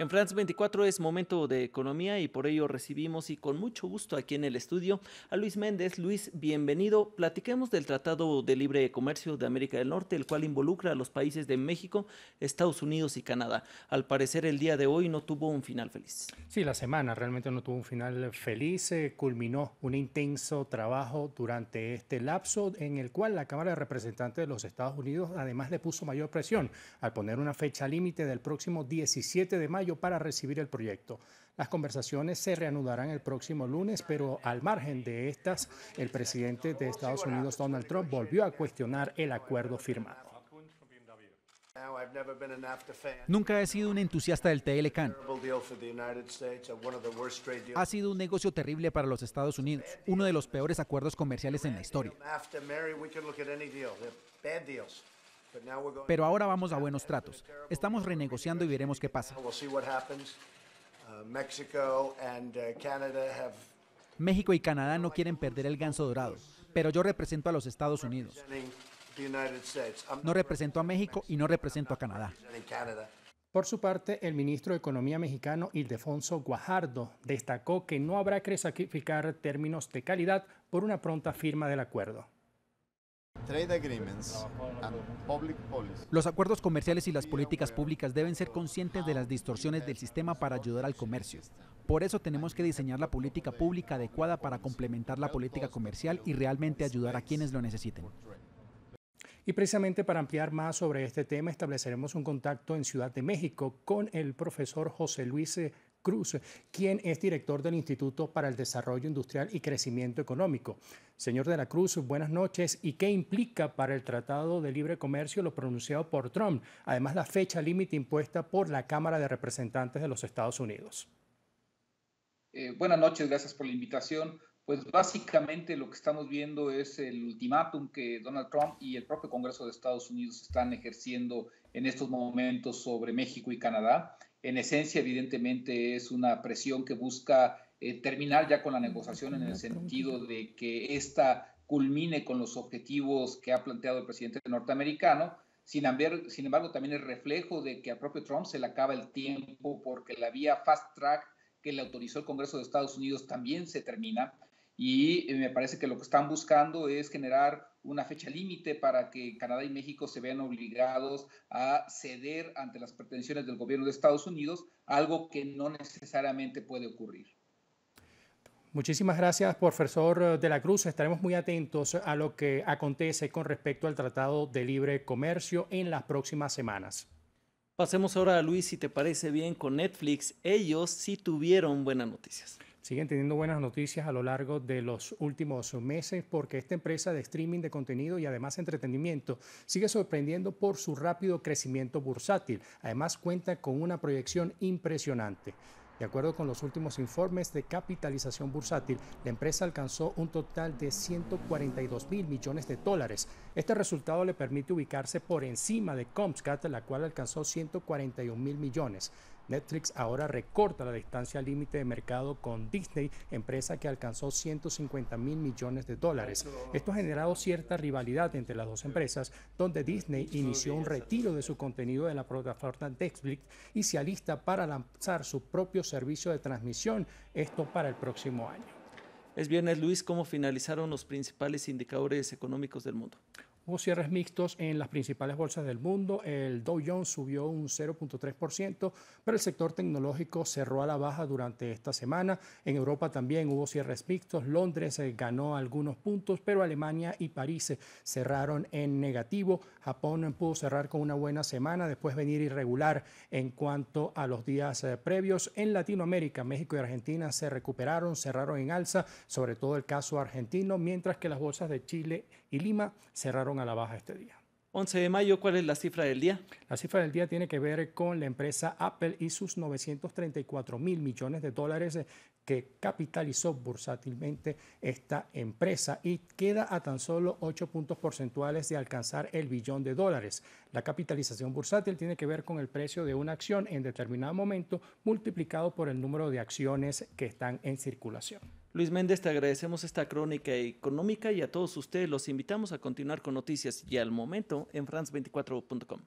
En France 24 es momento de economía y por ello recibimos y con mucho gusto aquí en el estudio a Luis Méndez. Luis, bienvenido. Platiquemos del Tratado de Libre Comercio de América del Norte, el cual involucra a los países de México, Estados Unidos y Canadá. Al parecer el día de hoy no tuvo un final feliz. Sí, la semana realmente no tuvo un final feliz. culminó un intenso trabajo durante este lapso en el cual la Cámara de Representantes de los Estados Unidos además le puso mayor presión al poner una fecha límite del próximo 17 de mayo para recibir el proyecto. Las conversaciones se reanudarán el próximo lunes, pero al margen de estas, el presidente de Estados Unidos, Donald Trump, volvió a cuestionar el acuerdo firmado. Nunca he sido un entusiasta del TLCAN. Ha sido un negocio terrible para los Estados Unidos, uno de los peores acuerdos comerciales en la historia. Pero ahora vamos a buenos tratos. Estamos renegociando y veremos qué pasa. Uh, México y Canadá no quieren perder el ganso dorado, pero yo represento a los Estados Unidos. No represento a México y no represento a Canadá. Por su parte, el ministro de Economía mexicano Ildefonso Guajardo destacó que no habrá que sacrificar términos de calidad por una pronta firma del acuerdo. Los acuerdos comerciales y las políticas públicas deben ser conscientes de las distorsiones del sistema para ayudar al comercio. Por eso tenemos que diseñar la política pública adecuada para complementar la política comercial y realmente ayudar a quienes lo necesiten. Y precisamente para ampliar más sobre este tema, estableceremos un contacto en Ciudad de México con el profesor José Luis Cruz, quien es director del Instituto para el Desarrollo Industrial y Crecimiento Económico. Señor de la Cruz, buenas noches. ¿Y qué implica para el Tratado de Libre Comercio lo pronunciado por Trump? Además, la fecha límite impuesta por la Cámara de Representantes de los Estados Unidos. Eh, buenas noches, gracias por la invitación. Pues básicamente lo que estamos viendo es el ultimátum que Donald Trump y el propio Congreso de Estados Unidos están ejerciendo en estos momentos sobre México y Canadá. En esencia, evidentemente, es una presión que busca eh, terminar ya con la negociación en el sentido de que ésta culmine con los objetivos que ha planteado el presidente norteamericano. Sin, sin embargo, también es reflejo de que al propio Trump se le acaba el tiempo porque la vía fast track que le autorizó el Congreso de Estados Unidos también se termina y eh, me parece que lo que están buscando es generar una fecha límite para que Canadá y México se vean obligados a ceder ante las pretensiones del gobierno de Estados Unidos, algo que no necesariamente puede ocurrir. Muchísimas gracias, profesor de la Cruz. Estaremos muy atentos a lo que acontece con respecto al Tratado de Libre Comercio en las próximas semanas. Pasemos ahora a Luis, si te parece bien, con Netflix. Ellos sí tuvieron buenas noticias siguen teniendo buenas noticias a lo largo de los últimos meses porque esta empresa de streaming de contenido y además entretenimiento sigue sorprendiendo por su rápido crecimiento bursátil. Además cuenta con una proyección impresionante. De acuerdo con los últimos informes de capitalización bursátil, la empresa alcanzó un total de 142 mil millones de dólares. Este resultado le permite ubicarse por encima de Comscat, la cual alcanzó 141 mil millones. Netflix ahora recorta la distancia límite de mercado con Disney, empresa que alcanzó 150 mil millones de dólares. Esto ha generado cierta rivalidad entre las dos empresas, donde Disney inició un retiro de su contenido de la plataforma Netflix y se alista para lanzar su propio servicio de transmisión, esto para el próximo año. Es viernes, Luis, ¿cómo finalizaron los principales indicadores económicos del mundo? Hubo cierres mixtos en las principales bolsas del mundo. El Dow Jones subió un 0.3%, pero el sector tecnológico cerró a la baja durante esta semana. En Europa también hubo cierres mixtos. Londres eh, ganó algunos puntos, pero Alemania y París eh, cerraron en negativo. Japón pudo cerrar con una buena semana, después venir irregular en cuanto a los días eh, previos. En Latinoamérica, México y Argentina se recuperaron, cerraron en alza, sobre todo el caso argentino, mientras que las bolsas de Chile y Lima cerraron a la baja este día. 11 de mayo, ¿cuál es la cifra del día? La cifra del día tiene que ver con la empresa Apple y sus 934 mil millones de dólares que capitalizó bursátilmente esta empresa y queda a tan solo 8 puntos porcentuales de alcanzar el billón de dólares. La capitalización bursátil tiene que ver con el precio de una acción en determinado momento multiplicado por el número de acciones que están en circulación. Luis Méndez, te agradecemos esta crónica económica y a todos ustedes los invitamos a continuar con noticias y al momento en france24.com.